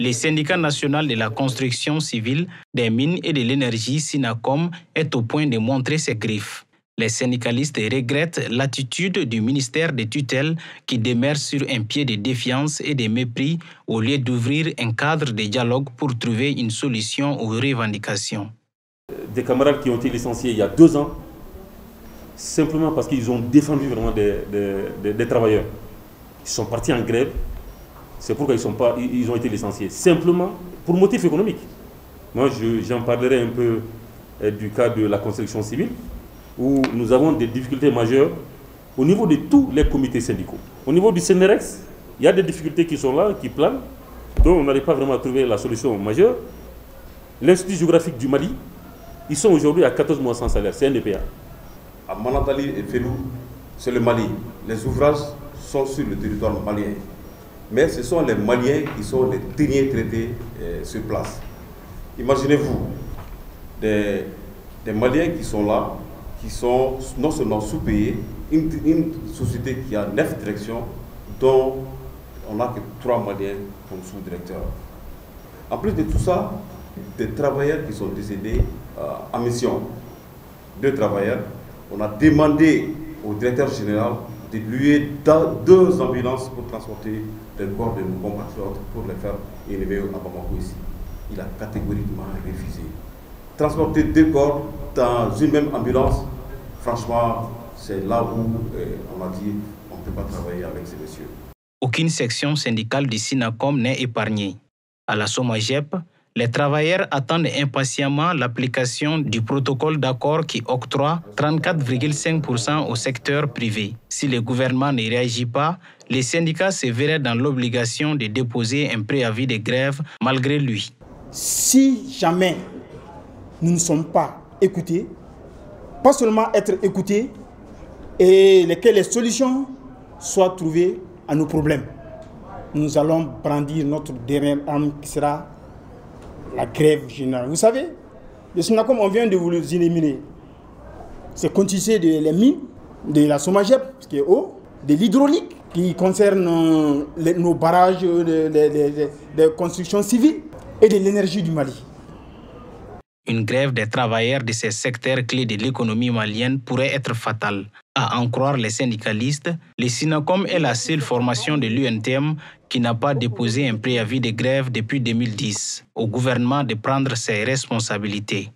Le syndicat national de la construction civile, des mines et de l'énergie, SINACOM, est au point de montrer ses griffes. Les syndicalistes regrettent l'attitude du ministère des tutelles qui demeure sur un pied de défiance et de mépris au lieu d'ouvrir un cadre de dialogue pour trouver une solution aux revendications. Des camarades qui ont été licenciés il y a deux ans, simplement parce qu'ils ont défendu vraiment des, travailleurs. Ils sont partis en grève, c'est pourquoi ils, sont pas, ils ont été licenciés. Simplement pour motif économique. Moi, j'en parlerai un peu euh, du cas de la construction civile où nous avons des difficultés majeures au niveau de tous les comités syndicaux. Au niveau du CNRX, il y a des difficultés qui sont là, qui planent, dont on n'arrive pas vraiment à trouver la solution majeure. L'Institut géographique du Mali, ils sont aujourd'hui à 14 mois sans salaire, c'est un DPA. À Manatali et Félou, c'est le Mali. Les ouvrages sont sur le territoire malien. Mais ce sont les Maliens qui sont les derniers traités euh, sur place. Imaginez-vous, des, Maliens qui sont là, qui sont non seulement sous-payés, une, société qui a neuf directions, dont on n'a que trois Maliens comme sous-directeurs. En plus de tout ça, des travailleurs qui sont décédés euh, en mission. Deux travailleurs. On a demandé au directeur général de lui deux ambulances pour transporter les corps de nos compatriotes pour les faire élever à Bamako ici. Il a catégoriquement refusé. Transporter deux corps dans une même ambulance, franchement, c'est là où euh, on m'a dit on ne peut pas travailler avec ces messieurs. Aucune section syndicale du SINACOM n'est épargnée. À la SOMAGEP, les travailleurs attendent impatiemment l'application du protocole d'accord qui octroie 34,5% au secteur privé. Si le gouvernement ne réagit pas, les syndicats se verraient dans l'obligation de déposer un préavis de grève malgré lui. Si jamais nous ne sommes pas écoutés, pas seulement être écoutés, et que les solutions soient trouvées à nos problèmes. Nous allons brandir notre dernière arme qui sera la grève générale. Vous savez, le comme on vient de vous éliminer. C'est constitué de les mines, de la Somagep, qui est haut, de l'hydraulique, qui concerne euh, nos barrages de, de construction civile, et de l'énergie du Mali. Une grève des travailleurs de ces secteurs clés de l'économie malienne pourrait être fatale. À en croire les syndicalistes, le SINACOM est la seule formation de l'UNTM qui n'a pas déposé un préavis de grève depuis 2010. Au gouvernement de prendre ses responsabilités.